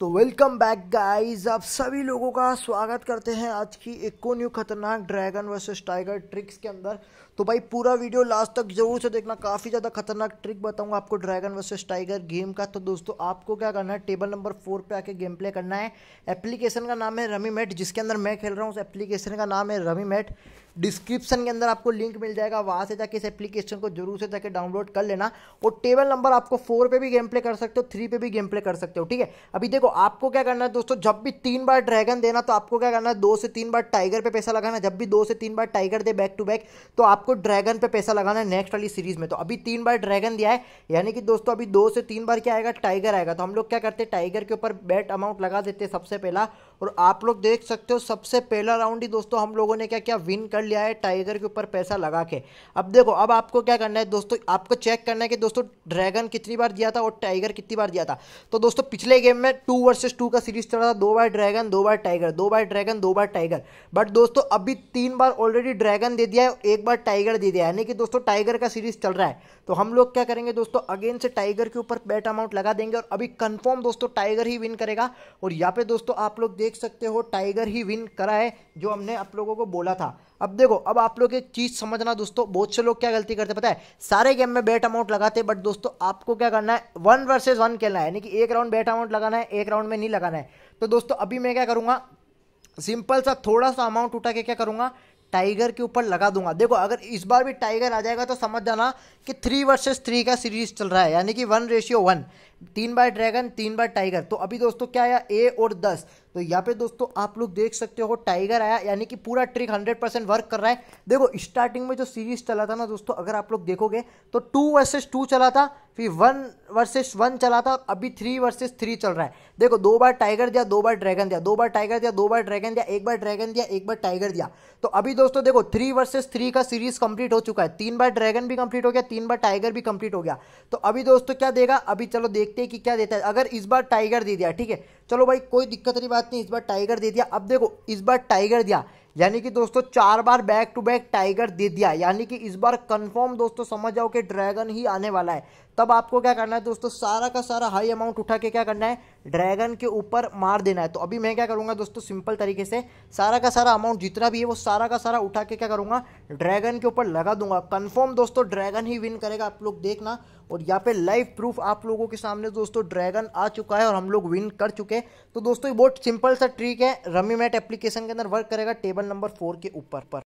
तो welcome back guys आप सभी लोगों का स्वागत करते हैं आज की एक को न्यू खतरनाक ड्रैगन वर्सेस टाइगर ट्रिक्स के अंदर। तो भाई, पूरा वीडियो लास्ट तक ज़रूर से देखना। काफ़ी ज़्यादा खतरनाक ट्रिक बताऊँगा आपको ड्रैगन वर्सेस टाइगर गेम का। तो दोस्तों, आपको क्या करना है? टेबल नंबर फोर पे आके गेम प्ले करना है। एप्लीकेशन का नाम है रमी मेट जिसके अंदर मैं खेल रहा हूँ। उस एप्लीकेशन का नाम है रमी मेट डिस्क्रिप्शन के अंदर आपको लिंक मिल जाएगा। वहाँ से जाके इस एप्लीकेशन को ज़रूर से जाके डाउनलोड कर लेना। और टेबल नंबर आपको फोर पे भी गेम प्ले कर सकते हो थ्री पे भी गेम प्ले कर सकते हो, ठीक है? अभी देखो आपको क्या करना है दोस्तों, जब भी तीन बार ड्रैगन देना तो आपको क्या करना है, दो से तीन बार टाइगर पे पैसा लगाना जब भी दो से तीन बार टाइगर दे बैक टू बैक तो आपको ड्रैगन पे पैसा लगाना है नेक्स्ट वाली सीरीज़ में। तो अभी तीन बार ड्रैगन दिया है, यानी कि दोस्तों अभी दो से तीन बार क्या आएगा? टाइगर आएगा। तो हम लोग क्या करते हैं टाइगर के ऊपर बैट अमाउंट लगा देते हैं सबसे पहला। और आप लोग देख सकते हो, सबसे पहला राउंड ही दोस्तों हम लोगों ने क्या क्या विन कर लिया है टाइगर के ऊपर पैसा लगा के। अब देखो, अब आपको क्या करना है दोस्तों, आपको चेक करना है कि दोस्तों ड्रैगन कितनी बार दिया था और टाइगर कितनी बार दिया था। तो दोस्तों पिछले गेम में टू वर्सेज टू का सीरीज़ चला था, दो बार ड्रैगन दो बार टाइगर दो बार ड्रैगन दो बार टाइगर बट दोस्तों अभी तीन बार ऑलरेडी ड्रैगन दे दिया है एक बार टाइगर दे दिया यानी कि दोस्तों टाइगर का सीरीज़ चल रहा है। तो हम लोग क्या करेंगे दोस्तों अगेन से टाइगर के ऊपर बेट अमाउंट लगा देंगे और अभी कंफर्म दोस्तों टाइगर ही विन करेगा। और यहाँ पे दोस्तों आप लोग देख सकते हो टाइगर ही विन करा है, जो हमने आप लोगों को बोला था। अब देखो, अब आप लोग एक चीज़ समझना दोस्तों, बहुत से लोग क्या गलती करते पता है? सारे गेम में बेट अमाउंट लगाते बट दोस्तों, आपको क्या करना है? वन वर्सेज वन खेलना है, यानी कि एक राउंड बेट अमाउंट लगाना है, एक राउंड में नहीं लगाना है। तो दोस्तों, अभी मैं क्या करूँगा? सिंपल सा, थोड़ा सा अमाउंट उठा के क्या करूँगा? टाइगर के ऊपर लगा दूँगा। देखो, अगर इस बार भी टाइगर आ जाएगा तो समझ जाना कि थ्री वर्सेस थ्री का सीरीज़ चल रहा है, यानी कि वन रेशियो वन तीन बार ड्रैगन, तीन बार टाइगर। तो अभी दोस्तों क्या आया? ए और दस। तो यहाँ पे दोस्तों आप लोग देख सकते हो, टाइगर आया, यानी कि पूरा ट्रिक हंड्रेड परसेंट वर्क कर रहा है। देखो, स्टार्टिंग में जो सीरीज़ चला था ना दोस्तों, अगर आप लोग देखोगे तो टू वर्सेस टू चला था, फिर वन वर्सेस वन चला था अभी थ्री वर्सेस थ्री चल रहा है। देखो, दो बार टाइगर दिया, दो बार ड्रैगन दिया, दो बार टाइगर दिया, दो बार ड्रैगन दिया, एक बार ड्रैगन दिया, एक बार टाइगर दिया। तो अभी दोस्तों देखो, थ्री वर्सेस थ्री का सीरीज़ कंप्लीट हो चुका है। तीन बार ड्रैगन भी कंप्लीट हो गया, तीन बार टाइगर भी कंप्लीट हो गया। तो अभी दोस्तों क्या देगा? अभी चलो देखते हैं कि क्या देता है। अगर इस बार टाइगर दे दिया ठीक है? चलो भाई, कोई दिक्कत वाली बात नहीं, इस बार टाइगर दे दिया। अब देखो, इस बार टाइगर दिया। यानी कि दोस्तों, चार बार बैक टू बैक टाइगर दे दिया। यानी कि इस बार कंफर्म दोस्तों, समझ जाओ कि ड्रैगन ही आने वाला है। तब आपको क्या करना है दोस्तों, सारा का सारा हाई अमाउंट उठा के क्या करना है? ड्रैगन के ऊपर मार देना है। तो अभी मैं क्या करूँगा दोस्तों सिंपल तरीके से सारा का सारा अमाउंट जितना भी है, वो सारा का सारा उठा के क्या करूँगा ड्रैगन के ऊपर लगा दूँगा। कन्फर्म दोस्तों ड्रैगन ही विन करेगा। आप लोग देखना। और यहाँ पे लाइव प्रूफ आप लोगों के सामने दोस्तों ड्रैगन आ चुका है और हम लोग विन कर चुके तो दोस्तों, ये बहुत सिंपल सा ट्रिक है। रमी मैट एप्लीकेशन के अंदर वर्क करेगा टेबल नंबर फोर के ऊपर पर।